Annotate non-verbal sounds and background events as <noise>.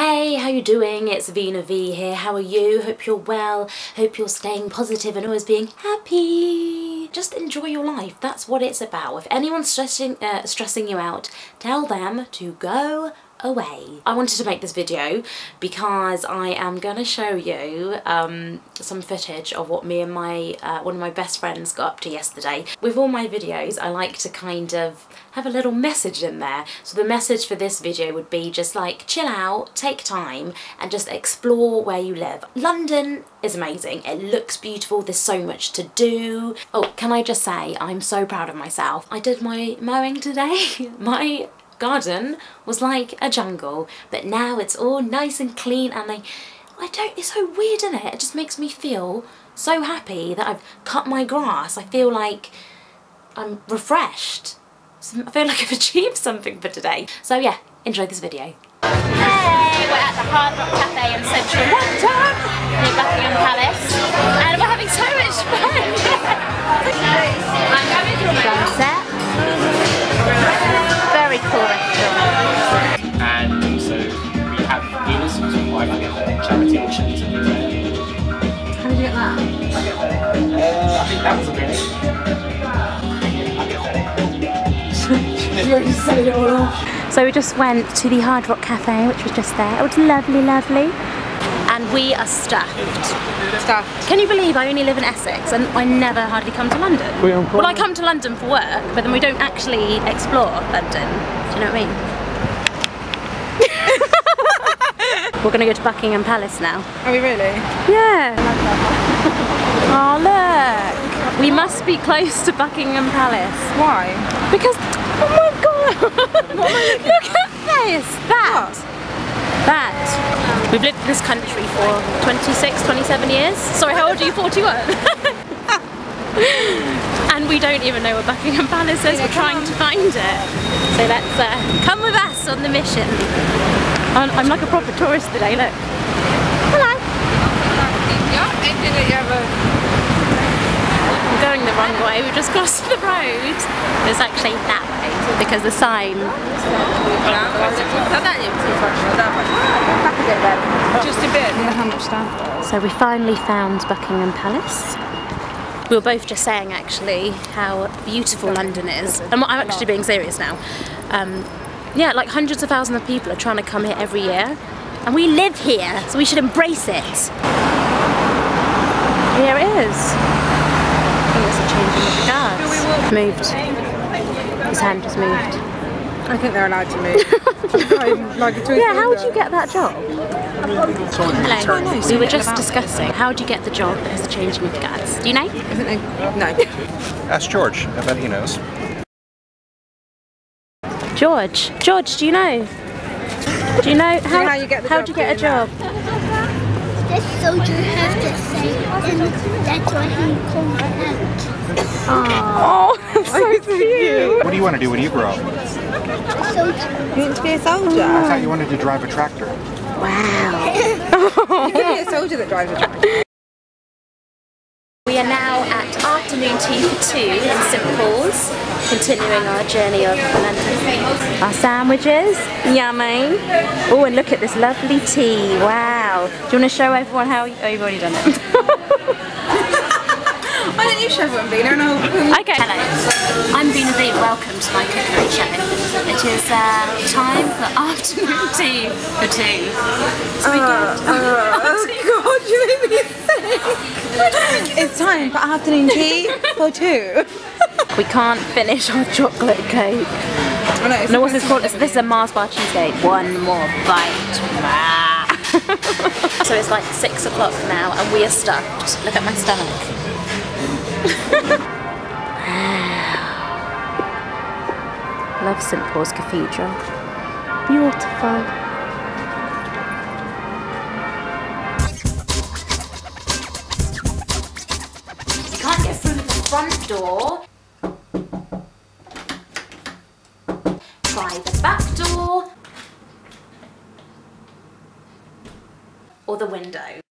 Hey, how you doing? It's Veena V here. How are you? Hope you're well. Hope you're staying positive and always being happy. Just enjoy your life. That's what it's about. If anyone's stressing uh, stressing you out, tell them to go away. I wanted to make this video because I am gonna show you um, some footage of what me and my uh, one of my best friends got up to yesterday. With all my videos I like to kind of have a little message in there. So the message for this video would be just like chill out, take time and just explore where you live. London is amazing. It looks beautiful. There's so much to do. Oh, can I just say I'm so proud of myself. I did my mowing today. <laughs> my garden was like a jungle, but now it's all nice and clean and I, I don't, it's so weird in it? It just makes me feel so happy that I've cut my grass. I feel like I'm refreshed. I feel like I've <laughs> achieved something for today. So yeah, enjoy this video. Hey, we're at the Hard Rock Cafe in central London, I think that was a bit. So we just went to the Hard Rock Cafe, which was just there. It was lovely, lovely. And we are stuffed. Stuff. Can you believe I only live in Essex and I never hardly come to London? We Well, I come to London for work, but then we don't actually explore London. Do you know what I mean? <laughs> We're gonna go to Buckingham Palace now. Are we really? Yeah. Oh <laughs> look. We must be close to Buckingham Palace. Why? Because, oh my god! <laughs> <laughs> Look at this! That! That. We've lived in this country for 26, 27 years. Sorry, how old are you? 41? <laughs> and we don't even know where Buckingham Palace is. We're trying to find it. So let's uh, come with us on the mission. I'm, I'm like a proper tourist today, look. Hello. I'm going the wrong way. We've just crossed the road. It's actually that way because the sign. Just a bit. how much stuff? So we finally found Buckingham Palace. We were both just saying actually how beautiful London is. And I'm actually being serious now. Um, yeah, like hundreds of thousands of people are trying to come here every year. And we live here, so we should embrace it. Here it is. I think it's a changing of the guards. Moved. His hand just moved. I think they're allowed to move. <laughs> like Yeah, how did you get that job? Hello. We were just discussing how do you get the job as a changing of guards? Do you know? No. <laughs> Ask George. I bet he knows. George. George, do you know? Do you know how, how you get the how job, do you get a do you know? job? The soldier has to say, and that's why he called out. <laughs> Oh, that's so cute. What do you want to do when you grow up? A soldier. You want to be a soldier? I thought you wanted to drive a tractor. Wow. <laughs> You could be a soldier that drives a tractor. We are now at afternoon tea for two in St Paul's, continuing our journey of London. Our sandwiches, yummy. Oh, and look at this lovely tea. Wow. Do you want to show everyone how? Oh, you've already done it. <laughs> Why don't you show everyone, I'm being? I don't. Okay. Hello, I'm Veena V. Welcome to my cookery show. It is uh, time for afternoon <laughs> tea for two. So we Uh, oh <laughs> god, you made me sick. It's time for afternoon tea for two. We can't finish our chocolate cake. Know, it's No, what's this called? This is a Mars bar cheesecake. One more bite. Ah. <laughs> so it's like six o'clock now and we are stuffed. Look at my stomach. <laughs> Love St Paul's Cathedral. Beautiful. You can't get through the front door. Try the back door. Or the window.